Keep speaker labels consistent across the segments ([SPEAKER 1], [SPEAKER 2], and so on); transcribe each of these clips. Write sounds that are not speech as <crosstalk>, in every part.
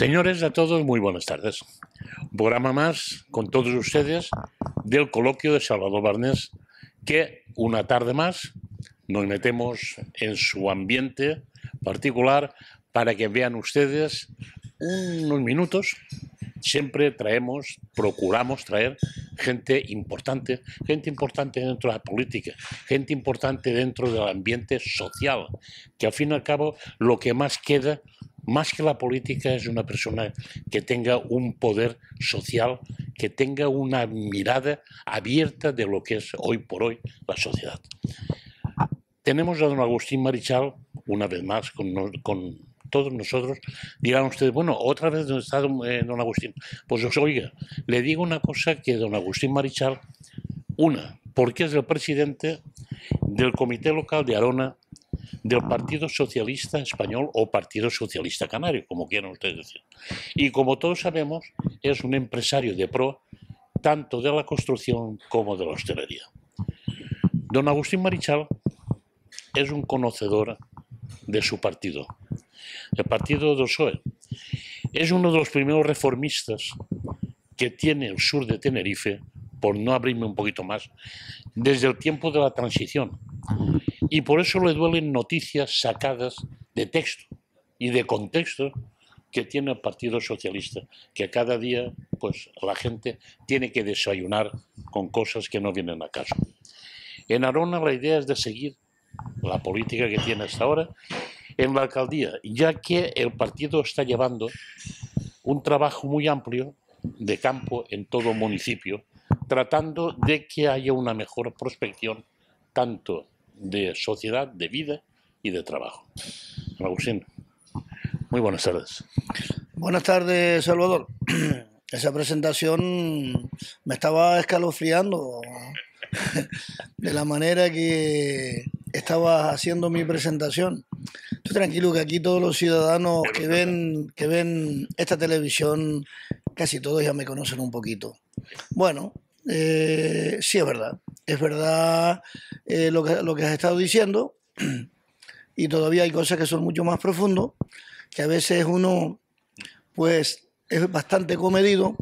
[SPEAKER 1] Señores a todos, muy buenas tardes. Un programa más con todos ustedes del coloquio de Salvador Barnés, que una tarde más nos metemos en su ambiente particular para que vean ustedes unos minutos. Siempre traemos, procuramos traer gente importante, gente importante dentro de la política, gente importante dentro del ambiente social, que al fin y al cabo lo que más queda más que la política es una persona que tenga un poder social, que tenga una mirada abierta de lo que es hoy por hoy la sociedad. Tenemos a don Agustín Marichal, una vez más, con, todos nosotros. Dirán ustedes, bueno, otra vez está don, eh, don Agustín. Pues os oiga, le digo una cosa que don Agustín Marichal, una, porque es el presidente del Comité Local de Arona del Partido Socialista Español o Partido Socialista Canario, como quieran ustedes decir. Y como todos sabemos, es un empresario de pro tanto de la construcción como de la hostelería. Don Agustín Marichal es un conocedor de su partido, el partido del PSOE. Es uno de los primeros reformistas que tiene el sur de Tenerife, por no abrirme un poquito más, desde el tiempo de la transición. Y por eso le duelen noticias sacadas de texto y de contexto que tiene el Partido Socialista, que cada día pues la gente tiene que desayunar con cosas que no vienen a caso. En Arona la idea es de seguir la política que tiene hasta ahora en la alcaldía, ya que el partido está llevando un trabajo muy amplio de campo en todo municipio, tratando de que haya una mejor prospección tanto de sociedad, de vida y de trabajo. Agustín, muy buenas tardes.
[SPEAKER 2] Buenas tardes, Salvador. <clears throat> Esa presentación me estaba escalofriando <laughs> de la manera que estaba haciendo mi presentación. Estoy tranquilo que aquí todos los ciudadanos que ven, que ven esta televisión, casi todos ya me conocen un poquito. Bueno, eh, sí es verdad. Es verdad eh, lo, que, lo has estado diciendo <clears throat> y todavía hay cosas que son mucho más profundos, que a veces uno pues es bastante comedido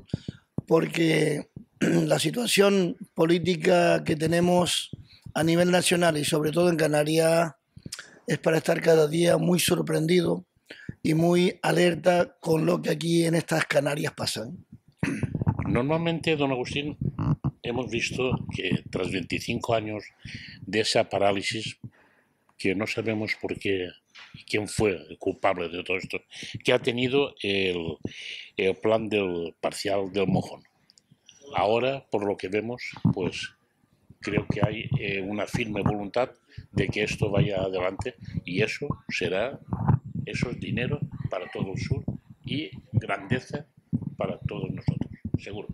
[SPEAKER 2] porque <clears throat> la situación política que tenemos a nivel nacional y sobre todo en Canarias es para estar cada día muy sorprendido y muy alerta con lo que aquí en estas Canarias pasa. <clears throat>
[SPEAKER 1] Normalmente, don Agustín, hemos visto que tras 25 años de esa parálisis, que no sabemos por qué, quién fue el culpable de todo esto, que ha tenido el, plan del parcial del mojón. Ahora, por lo que vemos, pues creo que hay eh, una firme voluntad de que esto vaya adelante y eso será, eso es dinero para todo el sur y grandeza para todos nosotros, seguro.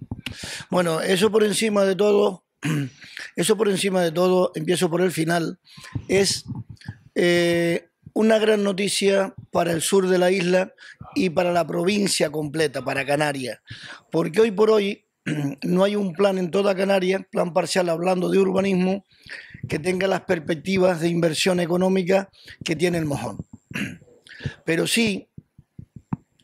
[SPEAKER 2] Bueno, eso por encima de todo, <clears throat> eso por encima de todo, empiezo por el final, es eh, una gran noticia para el sur de la isla y para la provincia completa, para Canarias, porque hoy por hoy <clears throat> no hay un plan en toda Canarias, plan parcial hablando de urbanismo, que tenga las perspectivas de inversión económica que tiene el mojón. <clears throat> Pero sí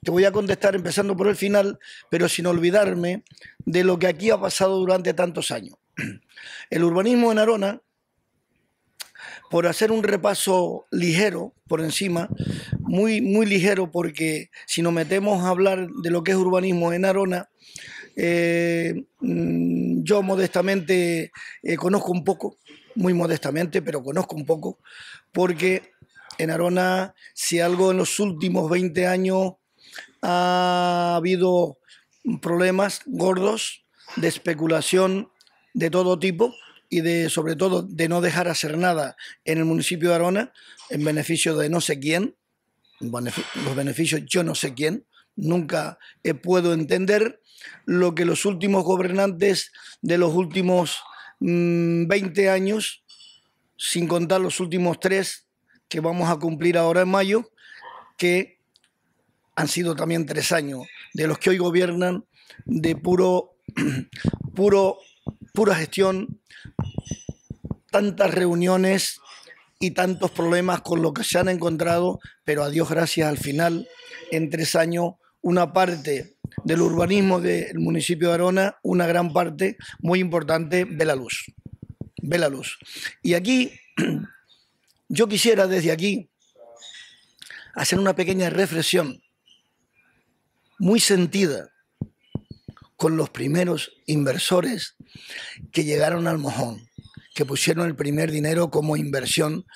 [SPEAKER 2] te voy a contestar empezando por el final, pero sin olvidarme de lo que aquí ha pasado durante tantos años. <clears throat> El urbanismo en Arona, por hacer un repaso ligero por encima, muy, muy ligero, porque si nos metemos a hablar de lo que es urbanismo en Arona, eh, mm, yo modestamente eh, conozco un poco, muy modestamente, pero conozco un poco, porque en Arona, si algo en los últimos 20 años ha habido problemas gordos de especulación de todo tipo y de sobre todo de no dejar hacer nada en el municipio de Arona en beneficio de no sé quién, los beneficios yo no sé quién, nunca puedo entender lo que los últimos gobernantes de los últimos 20 mm, años, sin contar los últimos tres que vamos a cumplir ahora en mayo, que han sido también tres años de los que hoy gobiernan de puro, <clears throat> puro, pura gestión, tantas reuniones y tantos problemas con lo que se han encontrado, pero a Dios gracias al final, en tres años una parte del urbanismo del municipio de Arona, una gran parte muy importante ve la luz. Ve la luz. Y aquí, <clears throat> yo quisiera desde aquí hacer una pequeña reflexión muy sentida con los primeros inversores que llegaron al mojón, que pusieron el primer dinero como inversión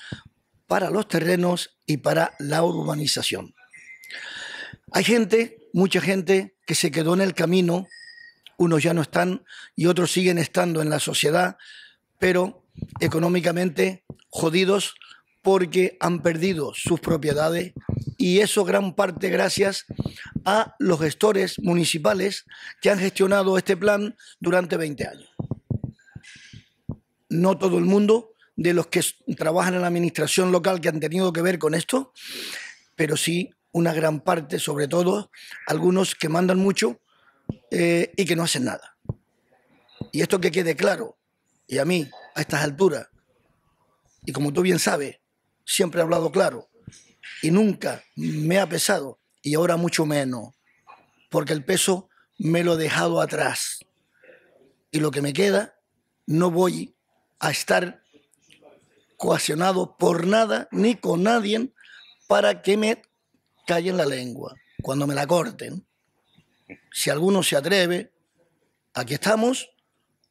[SPEAKER 2] para los terrenos y para la urbanización. Hay gente, mucha gente, que se quedó en el camino, unos ya no están y otros siguen estando en la sociedad, pero económicamente jodidos porque han perdido sus propiedades y eso gran parte gracias a los gestores municipales que han gestionado este plan durante 20 años. No todo el mundo de los que trabajan en la administración local que han tenido que ver con esto, pero sí una gran parte, sobre todo algunos que mandan mucho eh, y que no hacen nada. Y esto que quede claro, y a mí, a estas alturas, y como tú bien sabes, siempre he hablado claro, y nunca me ha pesado, y ahora mucho menos, porque el peso me lo he dejado atrás. Y lo que me queda, no voy a estar coaccionado por nada ni con nadie para que me callen la lengua cuando me la corten. Si alguno se atreve, aquí estamos,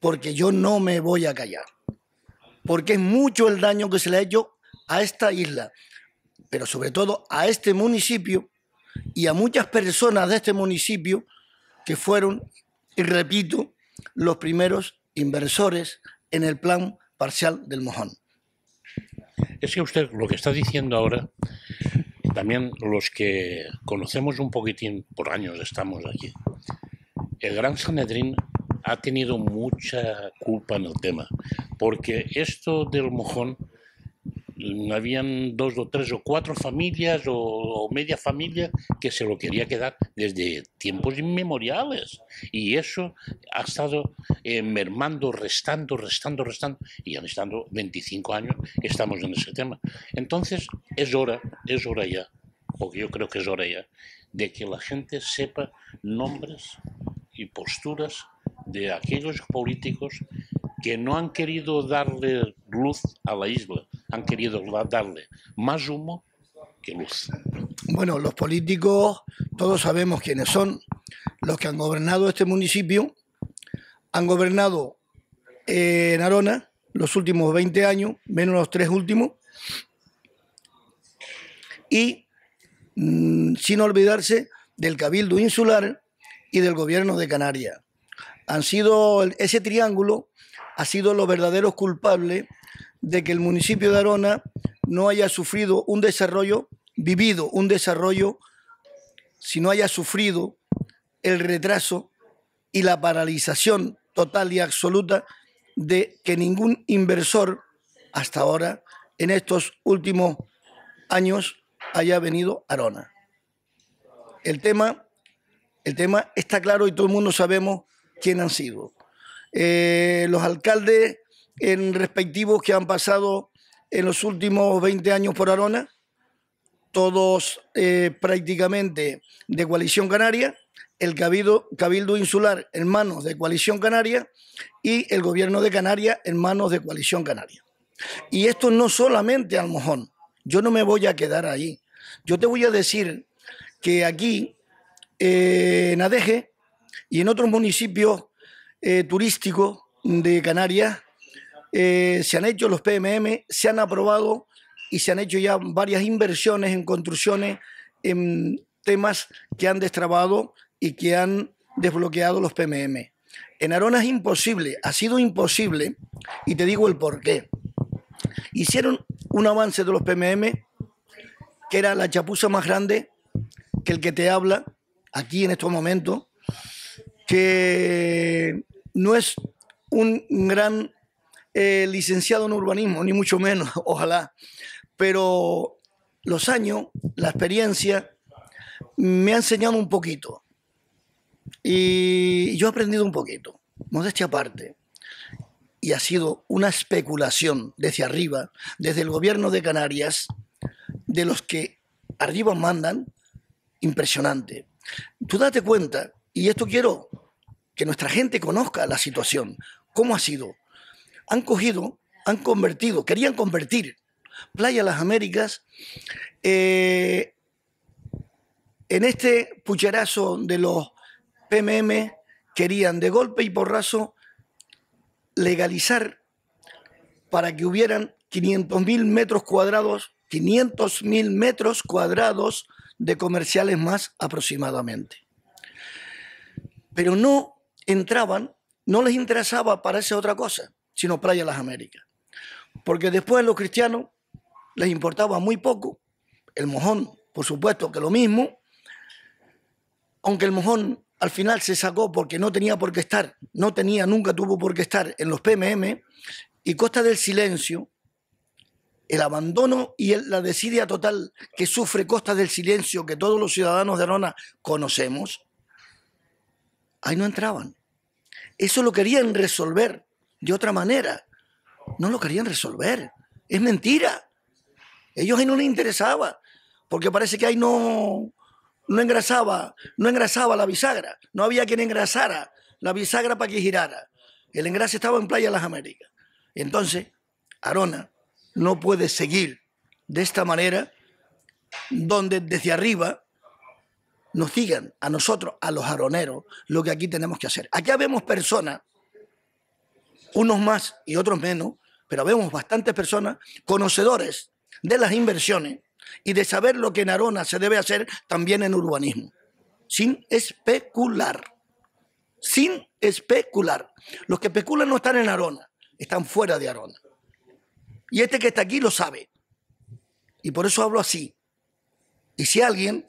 [SPEAKER 2] porque yo no me voy a callar. Porque es mucho el daño que se le ha hecho a esta isla, pero sobre todo a este municipio y a muchas personas de este municipio que fueron, y repito, los primeros inversores en el plan parcial del Mojón.
[SPEAKER 1] Es que usted lo que está diciendo ahora, también los que conocemos un poquitín, por años estamos aquí, el Gran Sanedrín ha tenido mucha culpa en el tema, porque esto del mojón habían dos o tres o cuatro familias o, media familia que se lo quería quedar desde tiempos inmemoriales. Y eso ha estado eh, mermando, restando, restando, restando. Y han estado 25 años estamos en ese tema. Entonces es hora, es hora ya, porque yo creo que es hora ya, de que la gente sepa nombres y posturas de aquellos políticos que no han querido darle luz a la isla, han querido darle más humo que luz.
[SPEAKER 2] Bueno, los políticos, todos sabemos quiénes son. Los que han gobernado este municipio han gobernado en Arona los últimos 20 años, menos los tres últimos, y mm, sin olvidarse del Cabildo Insular y del Gobierno de Canarias. Han sido ese triángulo ha sido los verdaderos culpables de que el municipio de Arona no haya sufrido un desarrollo, vivido un desarrollo, si no haya sufrido el retraso y la paralización total y absoluta de que ningún inversor hasta ahora, en estos últimos años, haya venido a Arona. El tema, el tema está claro y todo el mundo sabemos quién han sido. Eh, los alcaldes en respectivos que han pasado en los últimos 20 años por Arona, todos eh, prácticamente de coalición canaria, el cabildo, insular en manos de coalición canaria y el gobierno de Canarias en manos de coalición canaria. Y esto no solamente al mojón, yo no me voy a quedar ahí. Yo te voy a decir que aquí, eh, en Adeje y en otros municipios eh, turístico de Canarias. Eh, se han hecho los PMM, se han aprobado y se han hecho ya varias inversiones en construcciones en temas que han destrabado y que han desbloqueado los PMM. En Arona es imposible, ha sido imposible, y te digo el por qué. Hicieron un avance de los PMM que era la chapuza más grande que el que te habla aquí en estos momentos, que no es un gran eh, licenciado en urbanismo, ni mucho menos, <laughs> ojalá, pero los años, la experiencia, me ha enseñado un poquito. Y yo he aprendido un poquito, modestia aparte. Y ha sido una especulación desde arriba, desde el gobierno de Canarias, de los que arriba mandan, impresionante. Tú date cuenta, y esto quiero que nuestra gente conozca la situación, cómo ha sido. Han cogido, han convertido, querían convertir Playa Las Américas eh, en este pucherazo de los PMM, querían de golpe y porrazo legalizar para que hubieran 500.000 metros cuadrados, 500.000 metros cuadrados de comerciales más aproximadamente. Pero no entraban, no les interesaba para esa otra cosa, sino Playa Las Américas. Porque después los cristianos les importaba muy poco, el mojón, por supuesto que lo mismo, aunque el mojón al final se sacó porque no tenía por qué estar, no tenía, nunca tuvo por qué estar en los PMM, y Costa del Silencio, el abandono y la desidia total que sufre Costa del Silencio, que todos los ciudadanos de Arona conocemos, ahí no entraban. Eso lo querían resolver de otra manera. No lo querían resolver. Es mentira. Ellos ahí no les interesaba, porque parece que ahí no, no engrasaba, no engrasaba la bisagra. No había quien engrasara la bisagra para que girara. El engrase estaba en Playa Las Américas. Entonces, Arona no puede seguir de esta manera, donde desde arriba nos digan a nosotros, a los aroneros, lo que aquí tenemos que hacer. Aquí vemos personas, unos más y otros menos, pero vemos bastantes personas conocedores de las inversiones y de saber lo que en Arona se debe hacer también en urbanismo, sin especular, sin especular. Los que especulan no están en Arona, están fuera de Arona. Y este que está aquí lo sabe. Y por eso hablo así. Y si alguien,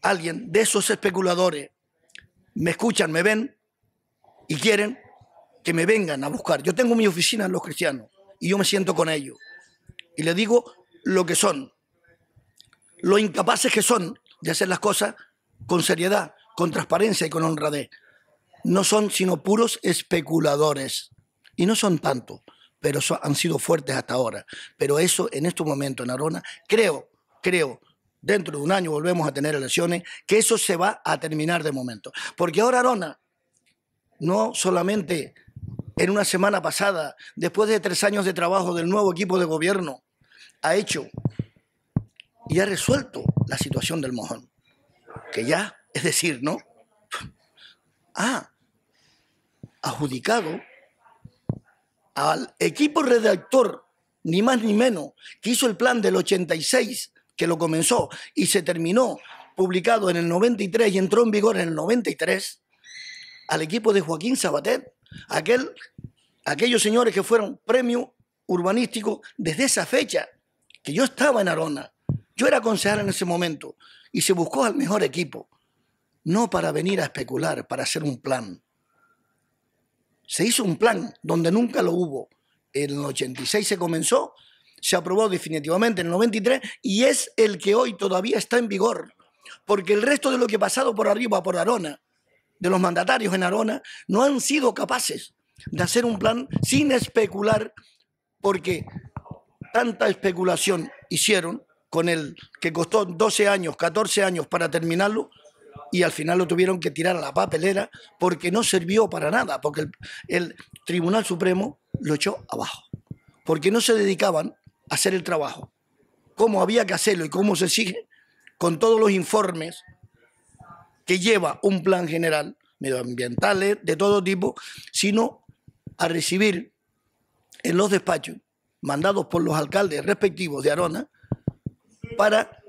[SPEAKER 2] alguien de esos especuladores me escuchan, me ven y quieren que me vengan a buscar. Yo tengo mi oficina en Los Cristianos y yo me siento con ellos. Y les digo lo que son, lo incapaces que son de hacer las cosas con seriedad, con transparencia y con honradez. No son sino puros especuladores. Y no son tantos, pero han sido fuertes hasta ahora. Pero eso en este momento en Arona, creo, creo, dentro de un año volvemos a tener elecciones, que eso se va a terminar de momento. Porque ahora Arona, no solamente en una semana pasada, después de tres años de trabajo del nuevo equipo de gobierno, ha hecho y ha resuelto la situación del mojón. Que ya, es decir, ¿no? Ha adjudicado al equipo redactor, ni más ni menos, que hizo el plan del 86, que lo comenzó y se terminó publicado en el 93 y entró en vigor en el 93, al equipo de Joaquín Sabater, aquel, aquellos señores que fueron premio urbanístico desde esa fecha, que yo estaba en Arona, yo era concejal en ese momento, y se buscó al mejor equipo, no para venir a especular, para hacer un plan. Se hizo un plan donde nunca lo hubo. En el 86 se comenzó, se aprobó definitivamente en el 93 y es el que hoy todavía está en vigor. Porque el resto de lo que ha pasado por arriba, por Arona, de los mandatarios en Arona, no han sido capaces de hacer un plan sin especular, porque tanta especulación hicieron con el que costó 12 años, 14 años para terminarlo, y al final lo tuvieron que tirar a la papelera porque no sirvió para nada, porque el, Tribunal Supremo lo echó abajo, porque no se dedicaban a hacer el trabajo, cómo había que hacerlo y cómo se sigue, con todos los informes que lleva un plan general, medioambientales, de todo tipo, sino a recibir en los despachos, mandados por los alcaldes respectivos de Arona, para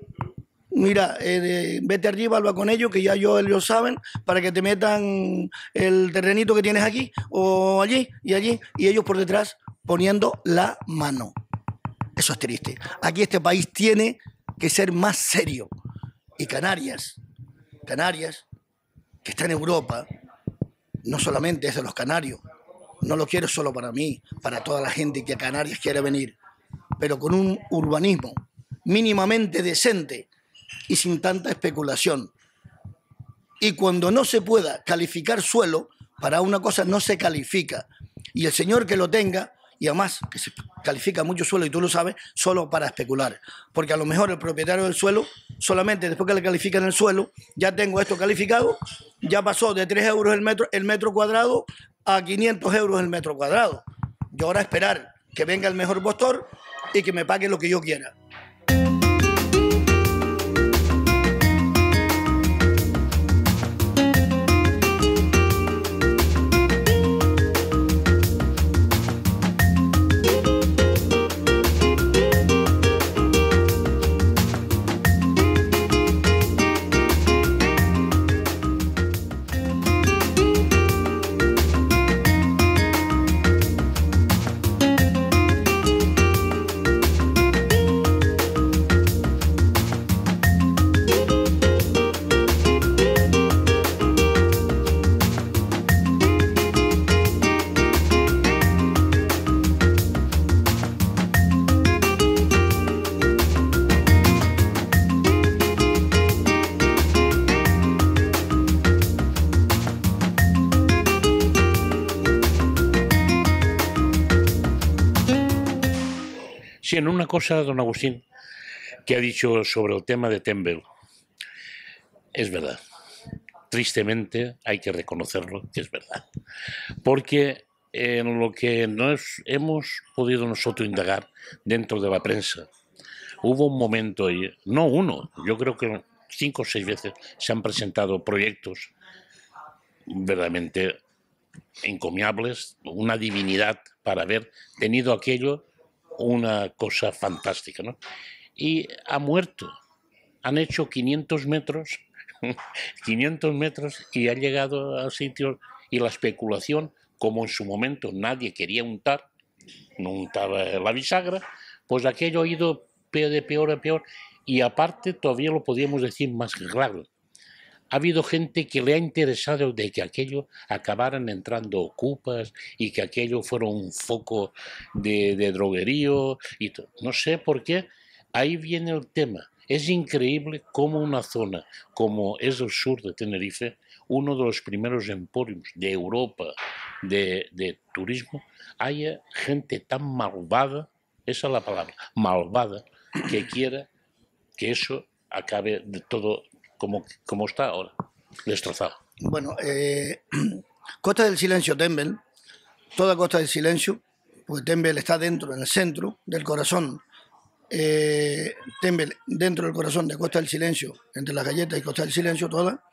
[SPEAKER 2] mira, eh, vete arriba, habla con ellos, que ya ellos saben, para que te metan el terrenito que tienes aquí o allí y allí, y ellos por detrás poniendo la mano. Eso es triste. Aquí este país tiene que ser más serio. Y Canarias, Canarias, que está en Europa, no solamente es de los canarios, no lo quiero solo para mí, para toda la gente que a Canarias quiere venir, pero con un urbanismo mínimamente decente, y sin tanta especulación. Y cuando no se pueda calificar suelo, para una cosa no se califica. Y el señor que lo tenga y además que se califica mucho suelo, y tú lo sabes, solo para especular. Porque a lo mejor el propietario del suelo, solamente después que le califican el suelo, ya tengo esto calificado, ya pasó de 3 euros el metro, el metro cuadrado a 500 euros el metro cuadrado. Yo ahora esperar que venga el mejor postor y que me pague lo que yo quiera.
[SPEAKER 1] Sí, en una cosa, don Agustín, que ha dicho sobre el tema de Tembel, es verdad. Tristemente hay que reconocerlo que es verdad. Porque en lo que nos hemos podido nosotros indagar dentro de la prensa, hubo un momento, no uno, yo creo que cinco o seis veces se han presentado proyectos verdaderamente encomiables, una divinidad para haber tenido aquello una cosa fantástica, ¿no? Y ha muerto. Han hecho 500 metros, <laughs> 500 metros y ha llegado al sitio y la especulación, como en su momento nadie quería untar, no untaba la bisagra, pues aquello ha ido de peor a peor y aparte todavía lo podríamos decir más grave ha habido gente que le ha interesado de que aquello acabaran entrando ocupas y que aquello fuera un foco de, droguerío y No sé por qué, ahí viene el tema. Es increíble cómo una zona como es el sur de Tenerife, uno de los primeros emporios de Europa de, de turismo, haya gente tan malvada, esa es la palabra, malvada, que quiera que eso acabe de todo como, está ahora, destrozado.
[SPEAKER 2] Bueno, eh, <clears throat> Costa del Silencio, Tembel, toda Costa del Silencio, porque Tembel está dentro, en el centro del corazón. Eh, Tembel dentro del corazón de Costa del Silencio, entre las galletas y Costa del Silencio, toda,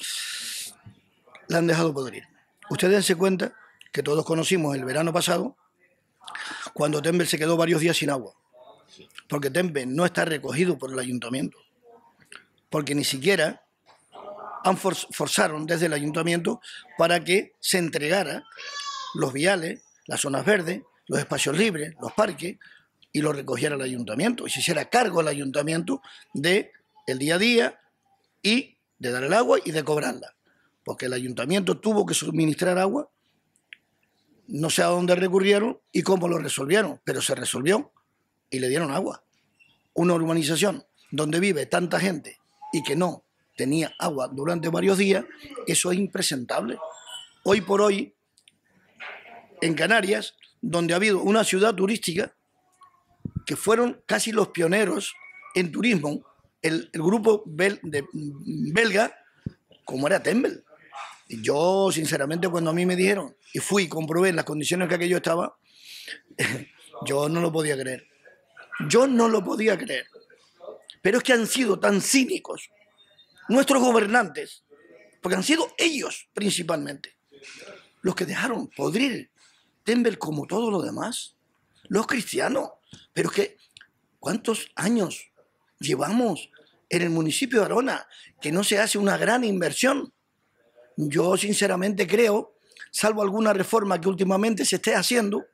[SPEAKER 2] la han dejado podrir. Ustedes se cuenta que todos conocimos el verano pasado, cuando Tembel se quedó varios días sin agua, porque Tembel no está recogido por el ayuntamiento, porque ni siquiera han forzaron desde el ayuntamiento para que se entregara los viales, las zonas verdes, los espacios libres, los parques, y lo recogiera el ayuntamiento, y se hiciera cargo el ayuntamiento de el día a día y de dar el agua y de cobrarla. Porque el ayuntamiento tuvo que suministrar agua, no sé a dónde recurrieron y cómo lo resolvieron, pero se resolvió y le dieron agua. Una urbanización donde vive tanta gente y que no tenía agua durante varios días, eso es impresentable. Hoy por hoy, en Canarias, donde ha habido una ciudad turística, que fueron casi los pioneros en turismo, el, grupo de, belga, como era Tembel. yo, sinceramente, cuando a mí me dijeron, y fui y comprobé en las condiciones que aquello estaba, <laughs> yo no lo podía creer. Yo no lo podía creer. Pero es que han sido tan cínicos nuestros gobernantes, porque han sido ellos principalmente los que dejaron podrir Tembel como todo lo demás, los cristianos. Pero es que, ¿cuántos años llevamos en el municipio de Arona que no se hace una gran inversión? Yo sinceramente creo, salvo alguna reforma que últimamente se esté haciendo,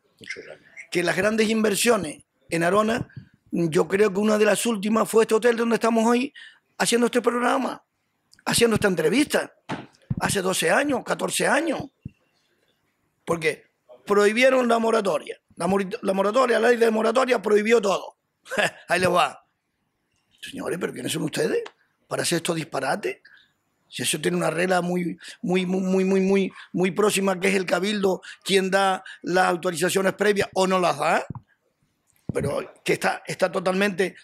[SPEAKER 2] que las grandes inversiones en Arona, yo creo que una de las últimas fue este hotel donde estamos hoy haciendo este programa haciendo esta entrevista hace 12 años, 14 años. Porque prohibieron la moratoria. La, moratoria, la ley de moratoria prohibió todo. <laughs> Ahí les va. Señores, ¿pero quiénes son ustedes para hacer estos disparates? Si eso tiene una regla muy, muy, muy, muy, muy, muy, muy próxima, que es el cabildo quien da las autorizaciones previas o no las da, pero que está, está totalmente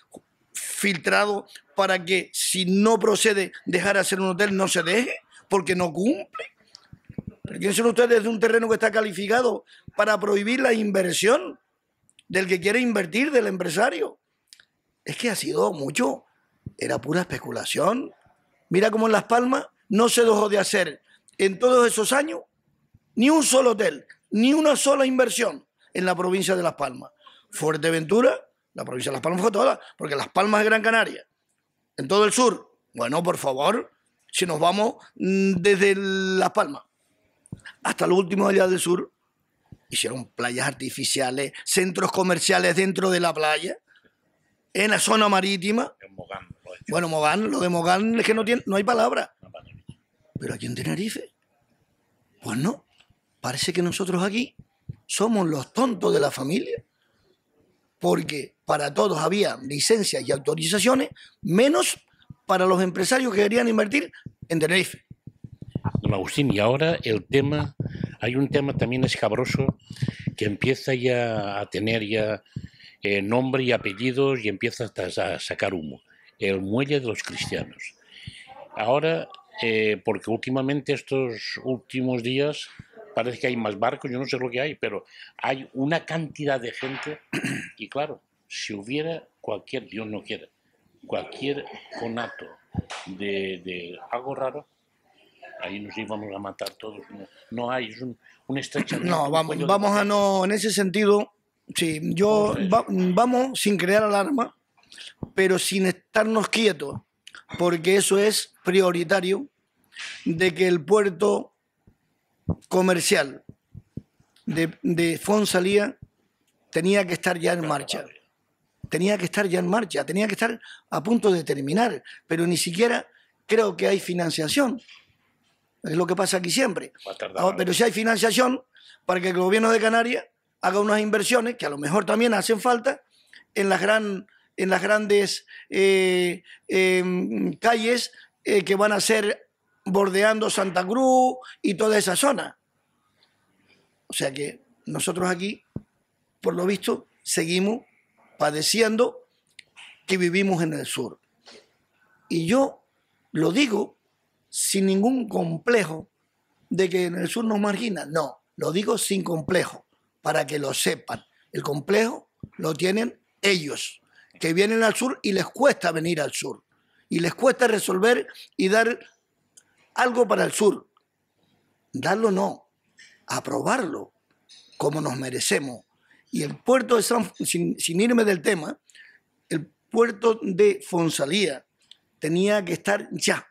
[SPEAKER 2] filtrado para que si no procede dejar de hacer un hotel no se deje, porque no cumple. Piensen ustedes de un terreno que está calificado para prohibir la inversión del que quiere invertir, del empresario. Es que ha sido mucho, era pura especulación. Mira cómo en Las Palmas no se dejó de hacer en todos esos años ni un solo hotel, ni una sola inversión en la provincia de Las Palmas. Fuerteventura, la provincia de Las Palmas fue toda, porque Las Palmas de Gran Canaria, en todo el sur, bueno, por favor, si nos vamos mm, desde Las Palmas hasta los últimos días del sur, hicieron playas artificiales, centros comerciales dentro de la playa, en la zona marítima. bueno, Mogán, lo de Mogán es que no, tiene, no hay palabra. Pero aquí en Tenerife, pues no. Parece que nosotros aquí somos los tontos de la familia. Porque para todos había licencias y autorizaciones, menos para los empresarios que querían invertir en Tenerife.
[SPEAKER 1] Don Agustín, y ahora el tema, hay un tema también escabroso que empieza ya a tener ya eh, nombre y apellidos y empieza a sacar humo. El muelle de los cristianos. Ahora, eh, porque últimamente estos últimos días parece que hay más barcos, yo no sé lo que hay, pero hay una cantidad de gente y claro, si hubiera cualquier, Dios no quiera, cualquier conato de, de algo raro, ahí nos íbamos a matar todos. No, hay, es un, un estrechamiento.
[SPEAKER 2] No, vamos, vamos a no, en ese sentido, sí, yo vamos sin crear alarma, pero sin estarnos quietos, porque eso es prioritario de que el puerto comercial de, de Fonsalía tenía que estar ya en marcha. Tenía que estar ya en marcha, tenía que estar a punto de terminar, pero ni siquiera creo que hay financiación. Es lo que pasa aquí siempre. Ah, pero si hay financiación para que el gobierno de Canarias haga unas inversiones que a lo mejor también hacen falta en las, gran, en las grandes eh, em, calles eh, que van a ser bordeando Santa Cruz y toda esa zona. O sea que nosotros aquí, por lo visto, seguimos padeciendo que vivimos en el sur. Y yo lo digo sin ningún complejo de que en el sur nos marginan. No, lo digo sin complejo, para que lo sepan. El complejo lo tienen ellos, que vienen al sur y les cuesta venir al sur. Y les cuesta resolver y dar algo para el sur. Darlo no, aprobarlo como nos merecemos. Y el puerto de San, sin, sin irme del tema, el puerto de Fonsalía tenía que estar ya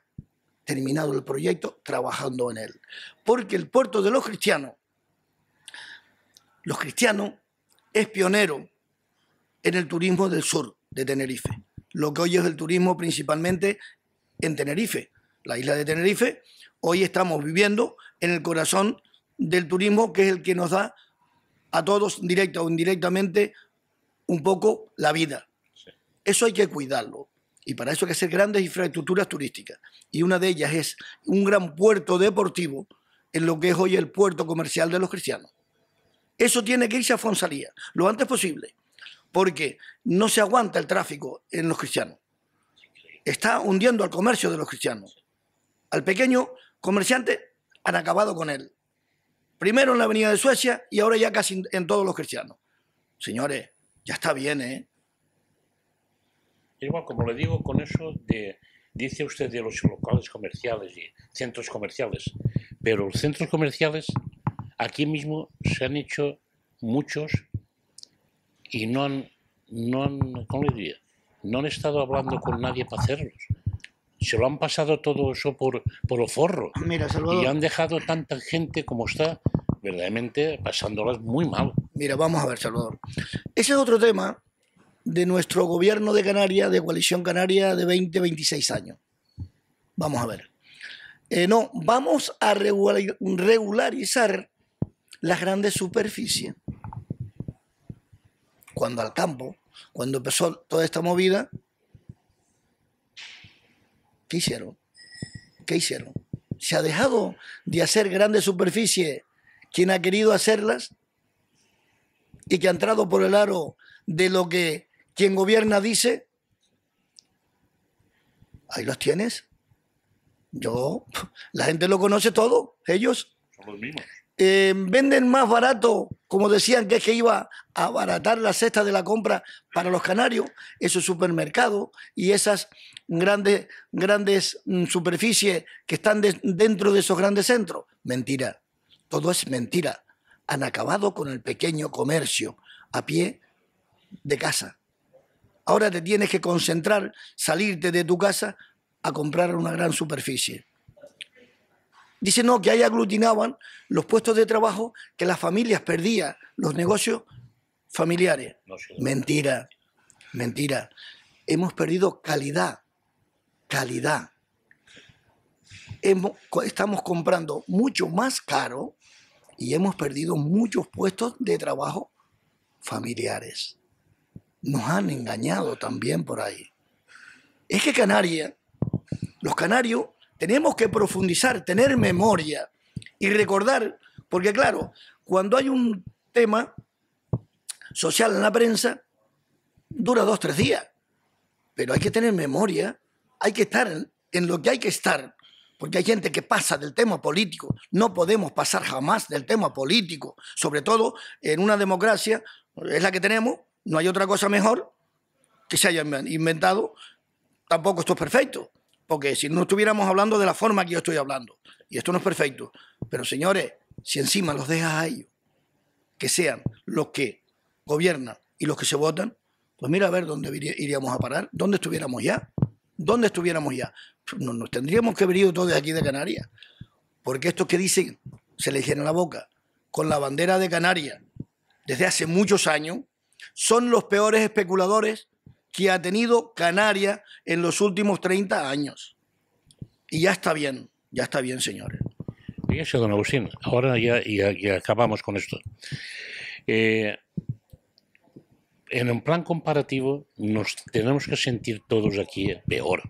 [SPEAKER 2] terminado el proyecto, trabajando en él. Porque el puerto de los cristianos, los cristianos, es pionero en el turismo del sur de Tenerife. Lo que hoy es el turismo principalmente en Tenerife, la isla de Tenerife. Hoy estamos viviendo en el corazón del turismo, que es el que nos da a todos, directa o indirectamente, un poco la vida. Eso hay que cuidarlo. Y para eso hay que hacer grandes infraestructuras turísticas. Y una de ellas es un gran puerto deportivo en lo que es hoy el puerto comercial de los cristianos. Eso tiene que irse a Fonsalía lo antes posible, porque no se aguanta el tráfico en los cristianos. Está hundiendo al comercio de los cristianos. Al pequeño comerciante han acabado con él. Primero en la avenida de Suecia y ahora ya casi en todos los cristianos. Señores, ya está bien, ¿eh?
[SPEAKER 1] Igual, como le digo, con eso de, dice usted de los locales comerciales y centros comerciales, pero los centros comerciales aquí mismo se han hecho muchos y no han, no han, ¿cómo le diría? No han estado hablando con nadie para hacerlos. Se lo han pasado todo eso por, por forro.
[SPEAKER 2] Mira,
[SPEAKER 1] Y han dejado tanta gente como está, verdaderamente pasándolas muy mal.
[SPEAKER 2] Mira, vamos a ver, Salvador. Ese es otro tema de nuestro gobierno de Canarias, de Coalición Canaria, de 20-26 años. Vamos a ver. Eh, no, vamos a regularizar las grandes superficies. Cuando al campo, cuando empezó toda esta movida, ¿qué hicieron? ¿qué hicieron? ¿Se ha dejado de hacer grandes superficies quien ha querido hacerlas y que ha entrado por el aro de lo que quien gobierna dice? Ahí los tienes. Yo, <laughs> la gente lo conoce todo, ellos.
[SPEAKER 1] Son los mismos.
[SPEAKER 2] Eh, venden más barato, como decían que es que iba a abaratar la cesta de la compra para los canarios, esos supermercados y esas grandes, grandes mm, superficies que están de- dentro de esos grandes centros. Mentira, todo es mentira. Han acabado con el pequeño comercio a pie de casa. Ahora te tienes que concentrar, salirte de tu casa a comprar una gran superficie. Dice no, que ahí aglutinaban los puestos de trabajo que las familias perdían, los negocios familiares.
[SPEAKER 1] No.
[SPEAKER 2] Mentira, mentira. Hemos perdido calidad, calidad. Hemos- estamos comprando mucho más caro y hemos perdido muchos puestos de trabajo familiares. Nos han engañado también por ahí. Es que Canarias, los canarios, tenemos que profundizar, tener memoria y recordar, porque claro, cuando hay un tema social en la prensa, dura dos, tres días. Pero hay que tener memoria, hay que estar en, lo que hay que estar, porque hay gente que pasa del tema político. No podemos pasar jamás del tema político, sobre todo en una democracia, es la que tenemos, no hay otra cosa mejor que se haya inventado. Tampoco esto es perfecto, porque si no estuviéramos hablando de la forma que yo estoy hablando, y esto no es perfecto, pero señores, si encima los dejas a ellos, que sean los que gobiernan y los que se votan, pues mira a ver dónde iría- iríamos a parar, dónde estuviéramos ya, dónde estuviéramos ya. Nos, nos tendríamos que haber ido todos de aquí de Canarias, porque estos que dicen, se les llena la boca, con la bandera de Canarias, desde hace muchos años, son los peores especuladores que ha tenido Canarias en los últimos 30 años. Y ya está bien, ya está bien, señores.
[SPEAKER 1] Fíjese, don Agustín, ahora ya, acabamos con esto. Eh, en un plan comparativo nos tenemos que sentir todos aquí peor,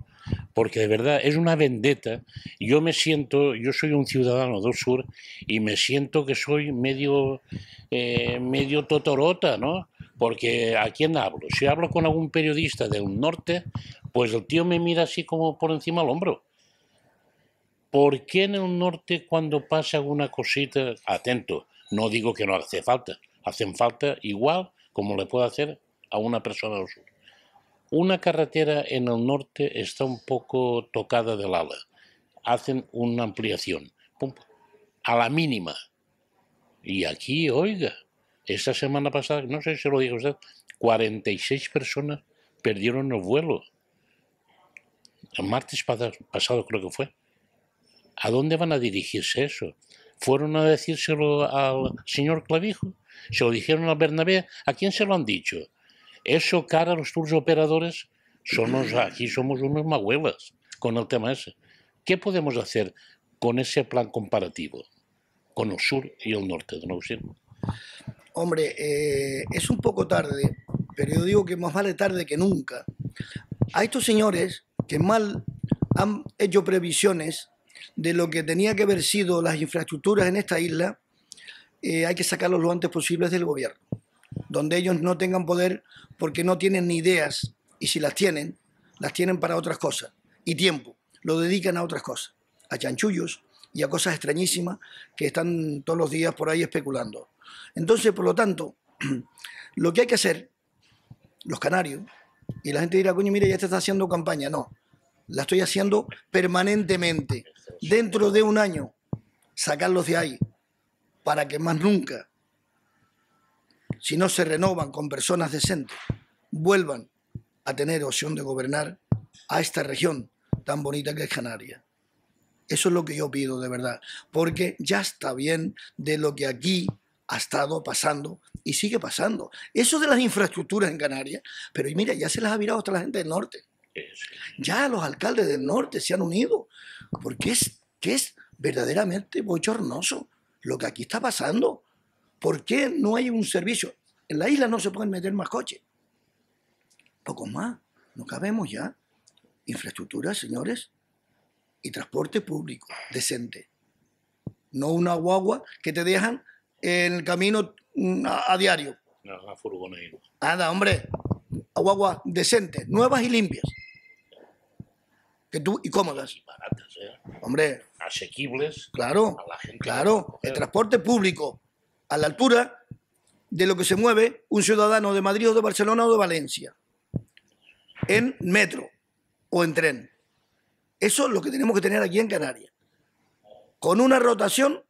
[SPEAKER 1] porque de verdad es una vendetta. Yo me siento, yo soy un ciudadano del sur y me siento que soy medio, eh, medio totorota, ¿no? Porque ¿a quién hablo? Si hablo con algún periodista del norte, pues el tío me mira así como por encima del hombro. ¿Por qué en el norte cuando pasa alguna cosita, atento, no digo que no hace falta, hacen falta igual como le puede hacer a una persona del sur? Una carretera en el norte está un poco tocada del ala, hacen una ampliación, a la mínima. Y aquí, oiga, esta semana pasada, no sé si lo dijo usted, 46 personas perdieron el vuelo. El martes pasado creo que fue. ¿A dónde van a dirigirse eso? ¿Fueron a decírselo al señor Clavijo? ¿Se lo dijeron al Bernabé? ¿A quién se lo han dicho? Eso cara a los tours operadores, somos, aquí somos unos magüelas con el tema ese. ¿Qué podemos hacer con ese plan comparativo? Con el sur y el norte, don Agustín.
[SPEAKER 2] Hombre, eh, es un poco tarde, pero yo digo que más vale tarde que nunca. A estos señores que mal han hecho previsiones de lo que tenía que haber sido las infraestructuras en esta isla, eh, hay que sacarlos lo antes posible del gobierno, donde ellos no tengan poder porque no tienen ni ideas y si las tienen, las tienen para otras cosas y tiempo, lo dedican a otras cosas, a chanchullos y a cosas extrañísimas que están todos los días por ahí especulando. Entonces, por lo tanto, <clears throat> lo que hay que hacer, los canarios, y la gente dirá, coño, mira, ya te está haciendo campaña. No, la estoy haciendo permanentemente. Dentro de un año, sacarlos de ahí, para que más nunca, si no se renovan con personas decentes, vuelvan a tener opción de gobernar a esta región tan bonita que es Canarias. Eso es lo que yo pido de verdad, porque ya está bien de lo que aquí ha estado pasando y sigue pasando. Eso de las infraestructuras en Canarias, pero y mira, ya se las ha virado hasta la gente del norte. Ya los alcaldes del norte se han unido, porque es que es verdaderamente bochornoso lo que aquí está pasando. ¿Por qué no hay un servicio? En la isla no se pueden meter más coches. Pocos más, no cabemos ya. Infraestructuras, señores. Y transporte público decente. No una guagua que te dejan en el camino mm, a, a diario.
[SPEAKER 1] No, la furgoneta.
[SPEAKER 2] Nada, hombre. Guagua decente, nuevas y limpias. Que tú, y cómodas.
[SPEAKER 1] Baratas, ¿eh?
[SPEAKER 2] Hombre,
[SPEAKER 1] Asequibles
[SPEAKER 2] claro,
[SPEAKER 1] a la gente.
[SPEAKER 2] claro. El transporte público a la altura de lo que se mueve un ciudadano de Madrid o de Barcelona o de Valencia. En metro o en tren. Eso es lo que tenemos que tener aquí en Canarias. Con una rotación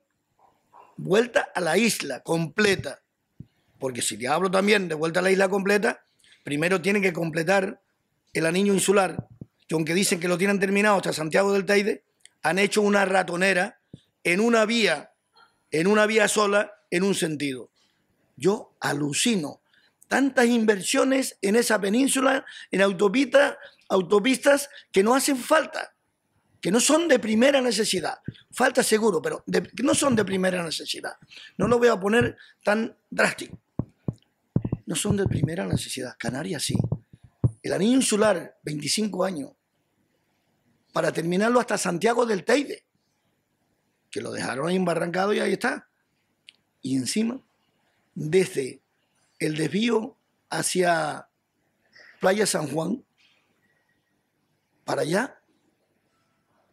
[SPEAKER 2] vuelta a la isla completa. Porque si te hablo también de vuelta a la isla completa, primero tienen que completar el anillo insular, que aunque dicen que lo tienen terminado hasta Santiago del Teide, han hecho una ratonera en una vía, en una vía sola, en un sentido. Yo alucino. Tantas inversiones en esa península, en autopistas, autopistas que no hacen falta, que no son de primera necesidad. Falta seguro, pero no son de primera necesidad. No lo voy a poner tan drástico. No son de primera necesidad. Canarias sí. El anillo insular, 25 años, para terminarlo hasta Santiago del Teide, que lo dejaron ahí embarrancado y ahí está. Y encima, desde el desvío hacia Playa San Juan, para allá,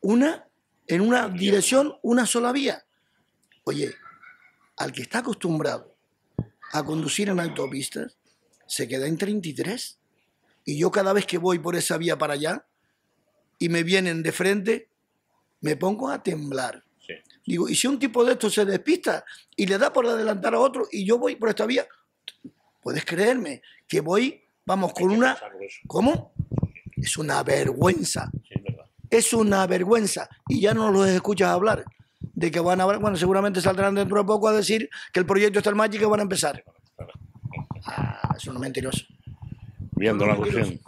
[SPEAKER 2] una, en una dirección, una sola vía. Oye, al que está acostumbrado a conducir en autopistas, se queda en 33. Y yo cada vez que voy por esa vía para allá y me vienen de frente, me pongo a temblar.
[SPEAKER 1] Sí.
[SPEAKER 2] Digo, y si un tipo de estos se despista y le da por adelantar a otro y yo voy por esta vía, puedes creerme que voy, vamos, con una... ¿Cómo? Es una vergüenza.
[SPEAKER 1] Sí, es
[SPEAKER 2] una vergüenza. Y ya no los escuchas hablar de que van a hablar, bueno, seguramente saldrán dentro de poco a decir que el proyecto está en marcha y que van a empezar. Ah, es mentiroso.
[SPEAKER 1] Bien, don
[SPEAKER 2] Por lo menos.
[SPEAKER 1] Agustín.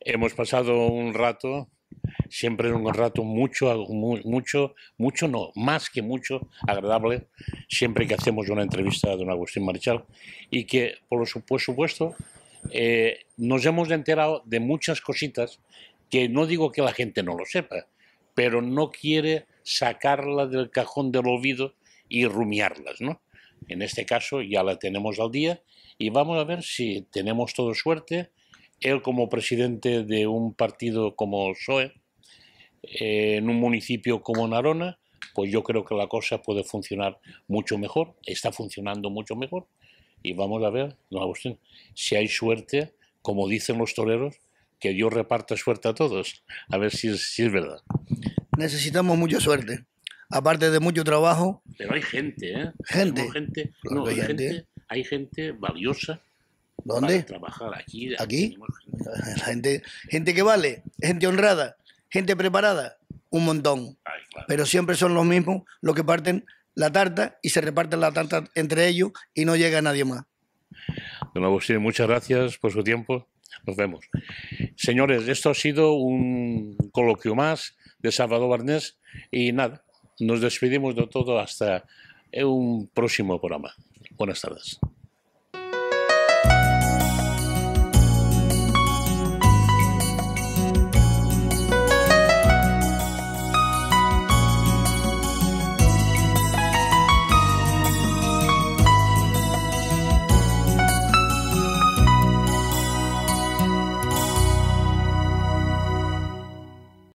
[SPEAKER 1] Hemos pasado un rato, siempre un rato mucho, mu- mucho, mucho no, más que mucho agradable, siempre que hacemos una entrevista a don Agustín Marichal y que, por supuesto, eh, nos hemos enterado de muchas cositas que no digo que la gente no lo sepa, pero no quiere sacarla del cajón del olvido y rumiarlas, ¿no? En este caso ya la tenemos al día y vamos a ver si tenemos todo suerte. Él como presidente de un partido como PSOE, eh, en un municipio como Narona, pues yo creo que la cosa puede funcionar mucho mejor, está funcionando mucho mejor. Y vamos a ver, don Agustín, si hay suerte, como dicen los toreros, que Dios reparta suerte a todos. A ver si es, si es verdad.
[SPEAKER 2] Necesitamos mucha suerte. Aparte de mucho trabajo,
[SPEAKER 1] Pero hay gente, ¿eh?
[SPEAKER 2] Gente.
[SPEAKER 1] Gente, no, hay gente,
[SPEAKER 2] gente.
[SPEAKER 1] hay gente valiosa
[SPEAKER 2] ¿dónde?
[SPEAKER 1] para trabajar aquí.
[SPEAKER 2] ¿Aquí? La <laughs> gente, gente que vale, gente honrada, gente preparada, un montón.
[SPEAKER 1] Ay, claro.
[SPEAKER 2] Pero siempre son los mismos los que parten la tarta y se reparten la tarta entre ellos y no llega nadie más.
[SPEAKER 1] Don Agustín, muchas gracias por su tiempo. Nos vemos. Señores, esto ha sido un coloquio más de Salvador Barnés y nada, nos despedimos de todo hasta un próximo programa. Buenas tardes.